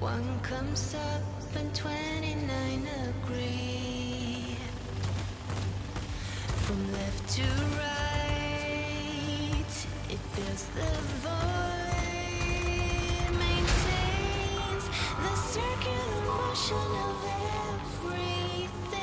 One comes up and twenty-nine agree. From left to right, it fills the void, maintains the circular motion of everything.